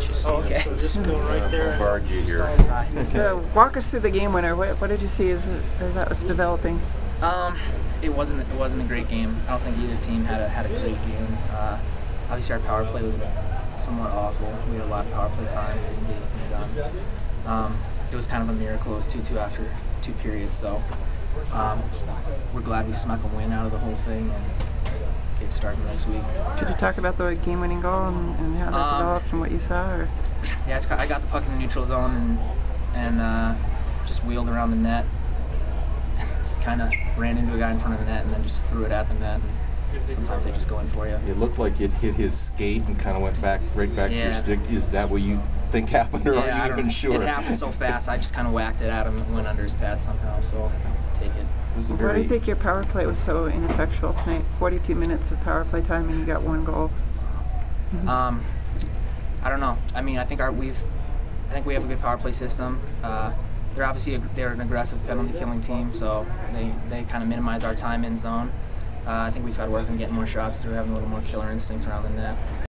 let you see Oh, okay. So just go right there. We'll barge you here. So walk us through the game winner. What, what did you see as, as that was developing? Um, it wasn't it wasn't a great game. I don't think either team had a had a great game. Uh, obviously, our power play was somewhat awful. We had a lot of power play time, didn't get anything done. Um, it was kind of a miracle. It was two two after two periods, so um, we're glad we snuck a win out of the whole thing and get started next week. Could you talk about the game-winning goal and, and how that Um, developed and what you saw? Or? Yeah, it's, I got the puck in the neutral zone and and uh, just wheeled around the net. kind of ran into a guy in front of the net and then just threw it at the net. And sometimes they just go in for you. It looked like it hit his skate and kind of went back right back to your stick. Is that what you think happened, or Yeah, are I you don't even know. sure? It happened so fast. I just kind of whacked it at him and went under his pad somehow. So I'll it. It was a Why do very you think your power play was so ineffectual tonight? 42 minutes of power play time and you got one goal. Um, I don't know. I mean, I think our we've, I think we have a good power play system. Uh, they're obviously a, they're an aggressive penalty killing team, so they they kind of minimize our time in zone. Uh, I think we just got to work on getting more shots through, having a little more killer instinct around the net.